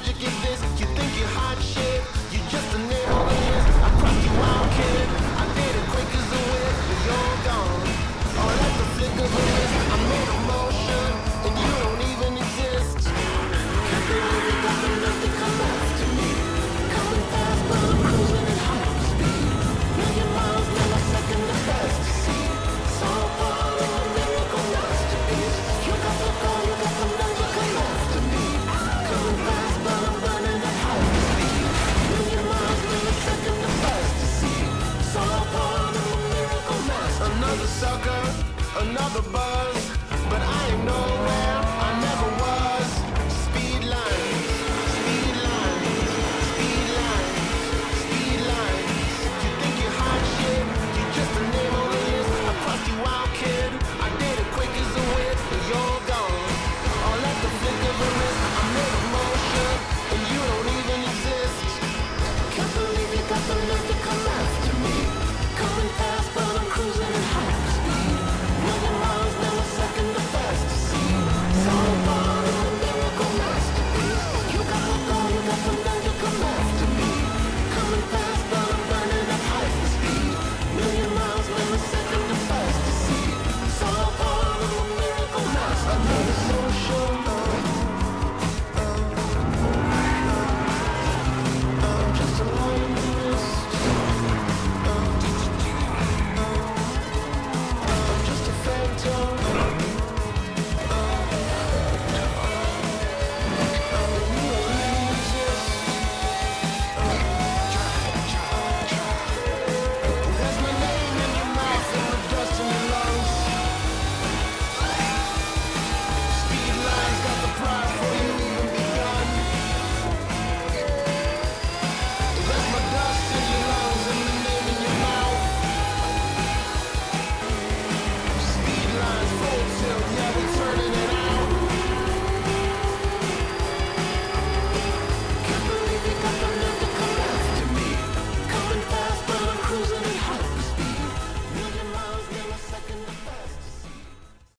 magic in this?